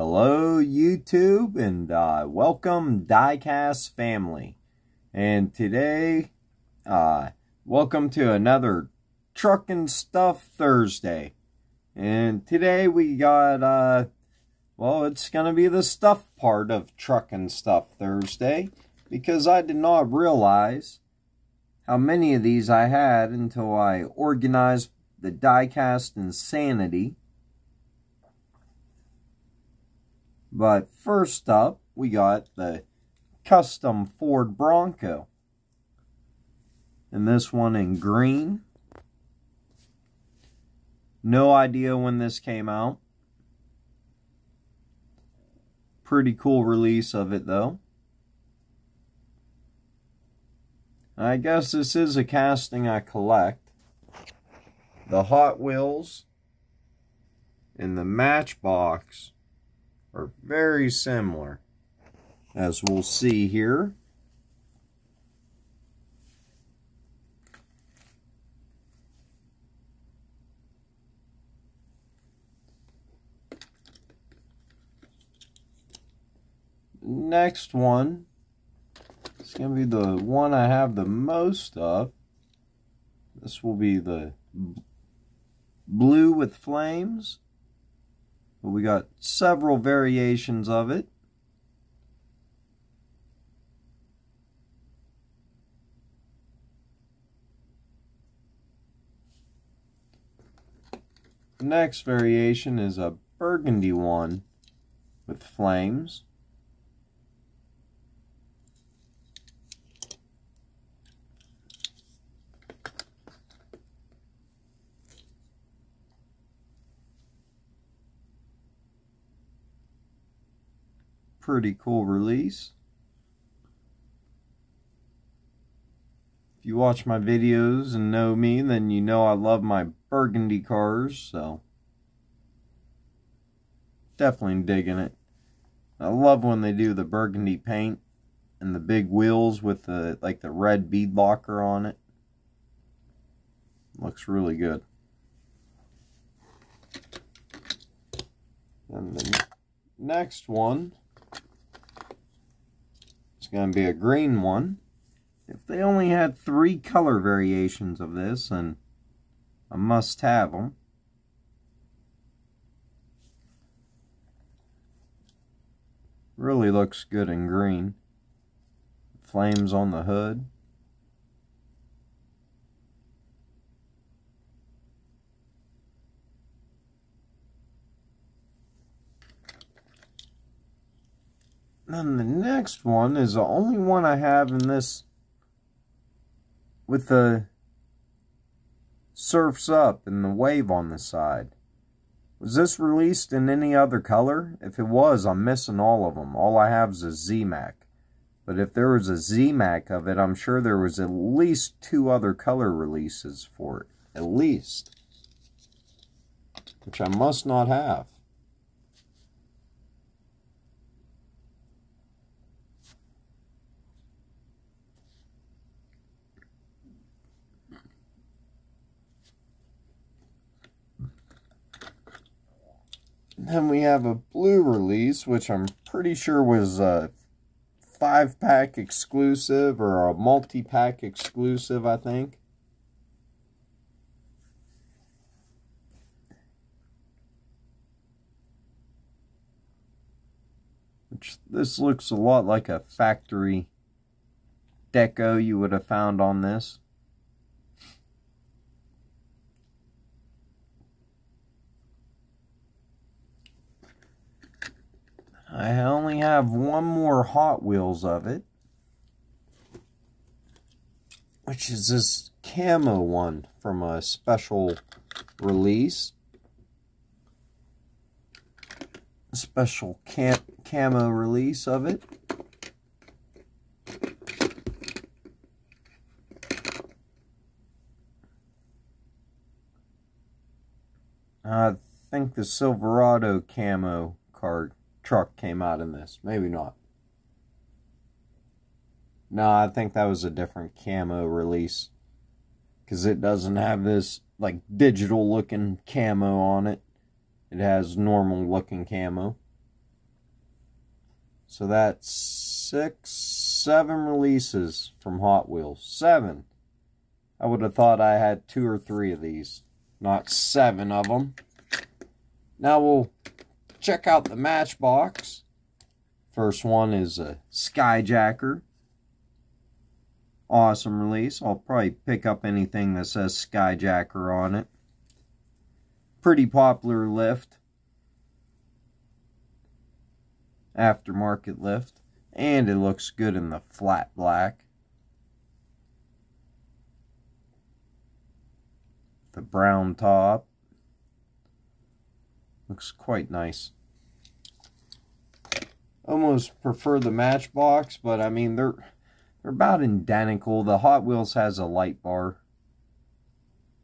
Hello YouTube and uh, welcome Diecast family. And today, uh, welcome to another Truck and Stuff Thursday. And today we got, uh, well, it's going to be the stuff part of Truck and Stuff Thursday. Because I did not realize how many of these I had until I organized the Diecast Insanity But first up, we got the custom Ford Bronco. And this one in green. No idea when this came out. Pretty cool release of it though. I guess this is a casting I collect. The Hot Wheels and the Matchbox are very similar, as we'll see here. Next one it's going to be the one I have the most of. This will be the blue with flames. But we got several variations of it. The next variation is a burgundy one with flames. Pretty cool release. If you watch my videos and know me, then you know I love my burgundy cars, so definitely digging it. I love when they do the burgundy paint and the big wheels with the like the red bead locker on it. Looks really good. And the next one it's going to be a green one. If they only had three color variations of this, and I must have them. Really looks good in green. Flames on the hood. Then the next one is the only one I have in this with the surfs up and the wave on the side. Was this released in any other color? If it was, I'm missing all of them. All I have is a Zamac. But if there was a Zamac of it, I'm sure there was at least two other color releases for it. At least. Which I must not have. Then we have a blue release, which I'm pretty sure was a five-pack exclusive or a multi-pack exclusive, I think. Which this looks a lot like a factory deco you would have found on this. I only have one more Hot Wheels of it. Which is this camo one from a special release. Special cam camo release of it. I think the Silverado camo card truck came out in this. Maybe not. No, I think that was a different camo release. Because it doesn't have this, like, digital looking camo on it. It has normal looking camo. So that's six, seven releases from Hot Wheels. Seven. I would have thought I had two or three of these, not seven of them. Now we'll check out the Matchbox. First one is a Skyjacker. Awesome release. I'll probably pick up anything that says Skyjacker on it. Pretty popular lift. aftermarket lift and it looks good in the flat black the brown top looks quite nice. Almost prefer the matchbox but I mean they're they're about identical. The Hot Wheels has a light bar.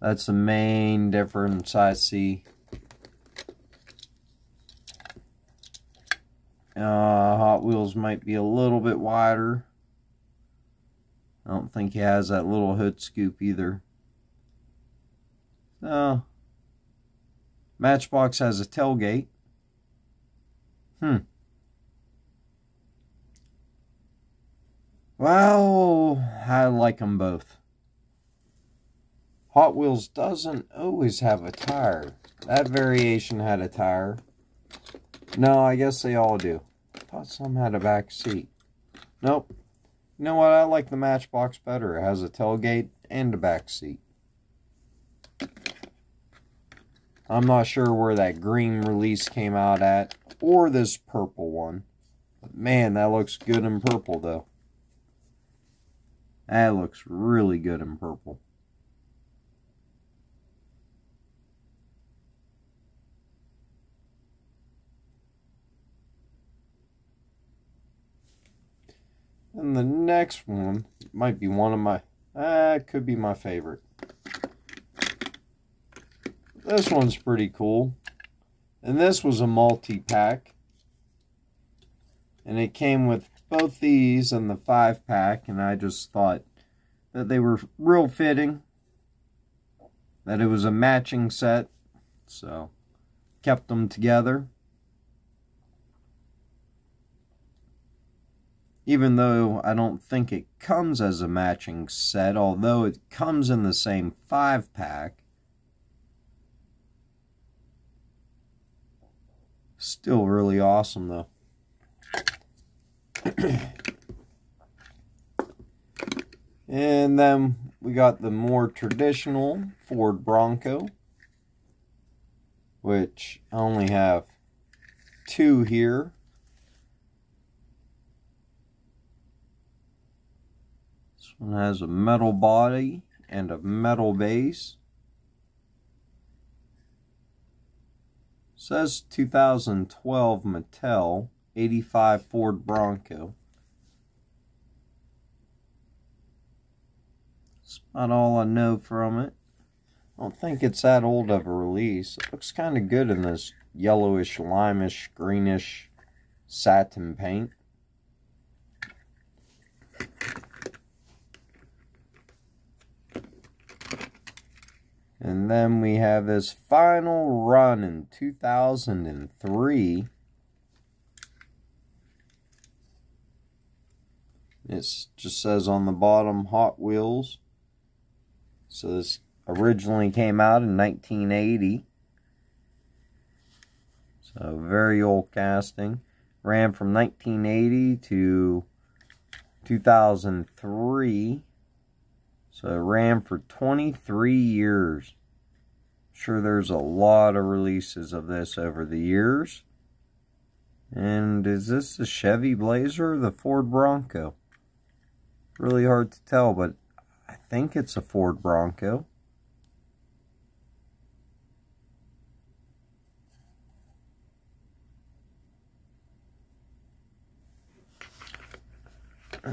That's the main difference I see. Uh, Hot Wheels might be a little bit wider. I don't think he has that little hood scoop either. So, Matchbox has a tailgate. Hmm. Well, I like them both. Hot Wheels doesn't always have a tire. That variation had a tire. No, I guess they all do. I thought some had a back seat. Nope. You know what? I like the Matchbox better. It has a tailgate and a back seat. I'm not sure where that green release came out at, or this purple one. But man, that looks good in purple, though. That looks really good in purple. And the next one might be one of my, uh, could be my favorite. This one's pretty cool. And this was a multi-pack. And it came with both these and the five-pack. And I just thought that they were real fitting. That it was a matching set. So, kept them together. even though I don't think it comes as a matching set, although it comes in the same five pack. Still really awesome though. and then we got the more traditional Ford Bronco, which I only have two here. This one has a metal body and a metal base. Says 2012 Mattel 85 Ford Bronco. That's about all I know from it. I don't think it's that old of a release. It looks kind of good in this yellowish, limeish, greenish satin paint. And then we have this final run in 2003. It just says on the bottom Hot Wheels. So this originally came out in 1980. So very old casting. Ran from 1980 to 2003. So it ran for 23 years. Sure, there's a lot of releases of this over the years. And is this the Chevy Blazer or the Ford Bronco? Really hard to tell, but I think it's a Ford Bronco.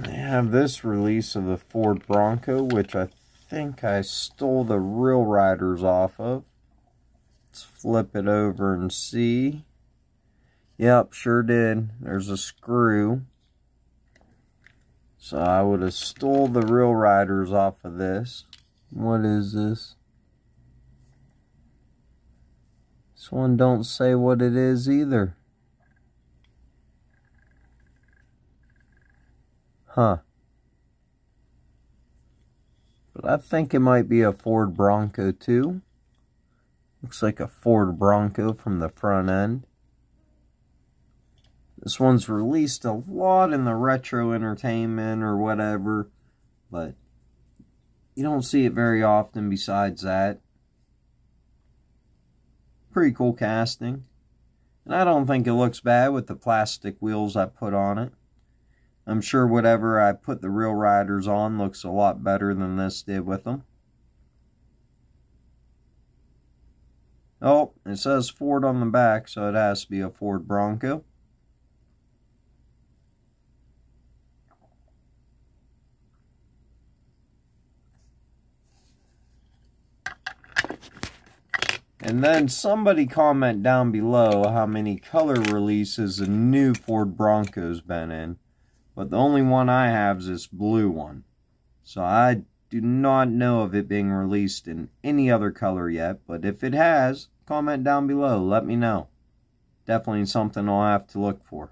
I have this release of the Ford Bronco, which I think I stole the real riders off of. Let's flip it over and see. Yep, sure did. There's a screw. So I would have stole the real riders off of this. What is this? This one don't say what it is either. Huh. But I think it might be a Ford Bronco too. Looks like a Ford Bronco from the front end. This one's released a lot in the retro entertainment or whatever, but you don't see it very often besides that. Pretty cool casting. And I don't think it looks bad with the plastic wheels I put on it. I'm sure whatever I put the real riders on looks a lot better than this did with them. Oh, it says Ford on the back, so it has to be a Ford Bronco. And then somebody comment down below how many color releases the new Ford Bronco's been in. But the only one I have is this blue one. So I do not know of it being released in any other color yet. But if it has, comment down below. Let me know. Definitely something I'll have to look for.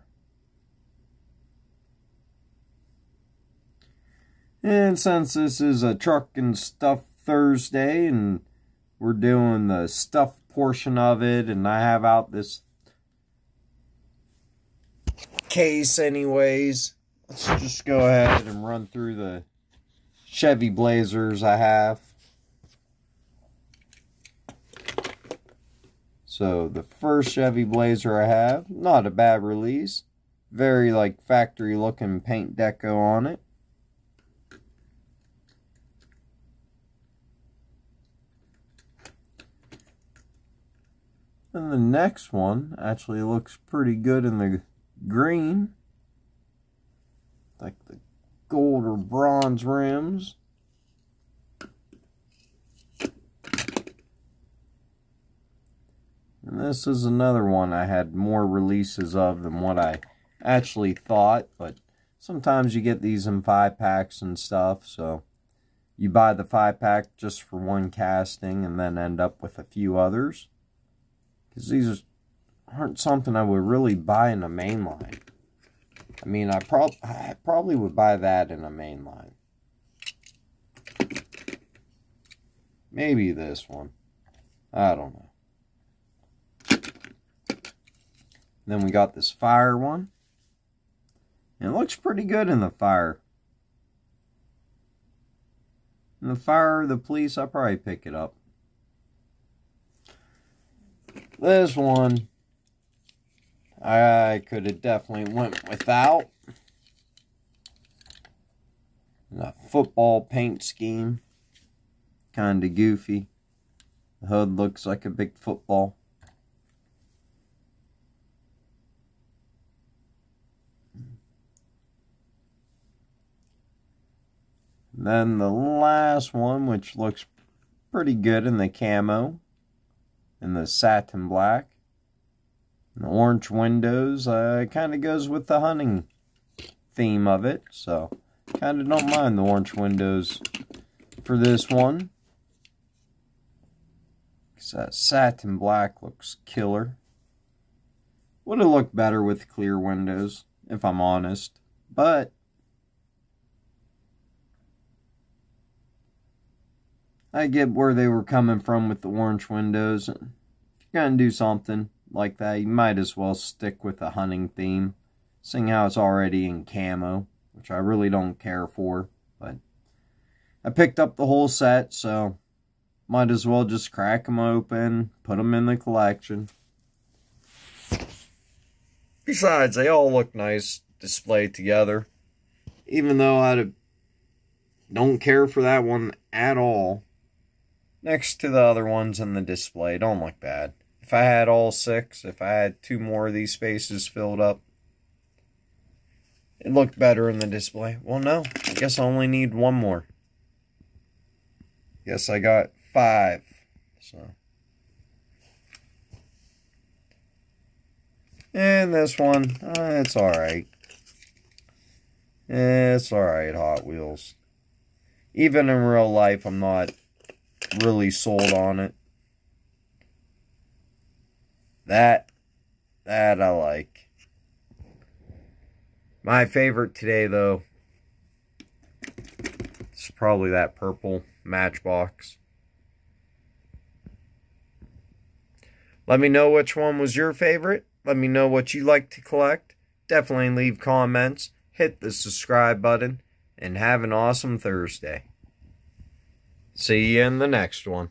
And since this is a truck and stuff Thursday and we're doing the stuff portion of it and I have out this case anyways. Let's just go ahead and run through the Chevy Blazers I have. So the first Chevy Blazer I have, not a bad release. Very like factory looking paint deco on it. And the next one actually looks pretty good in the green. Like the gold or bronze rims. And this is another one I had more releases of than what I actually thought. But sometimes you get these in five packs and stuff. So you buy the five pack just for one casting and then end up with a few others. Because these aren't something I would really buy in a mainline. I mean, I, prob I probably would buy that in a mainline. Maybe this one. I don't know. Then we got this fire one. it looks pretty good in the fire. In the fire, the police, I'll probably pick it up. This one, I could have definitely went without. The football paint scheme, kind of goofy. The hood looks like a big football. Then the last one, which looks pretty good in the camo, in the satin black. Orange windows uh, kind of goes with the hunting theme of it. So kind of don't mind the orange windows for this one. Because that satin black looks killer. Would have looked better with clear windows, if I'm honest. But I get where they were coming from with the orange windows. If you're going to do something like that, you might as well stick with the hunting theme. Seeing how it's already in camo, which I really don't care for. But I picked up the whole set, so might as well just crack them open, put them in the collection. Besides, they all look nice displayed together. Even though I don't care for that one at all next to the other ones in the display. Don't look bad. If I had all six, if I had two more of these spaces filled up, it looked better in the display. Well, no. I guess I only need one more. Yes, I got five. So. And this one, uh, it's alright. It's alright, Hot Wheels. Even in real life, I'm not really sold on it. That, that I like. My favorite today, though, is probably that purple Matchbox. Let me know which one was your favorite. Let me know what you like to collect. Definitely leave comments. Hit the subscribe button. And have an awesome Thursday. See you in the next one.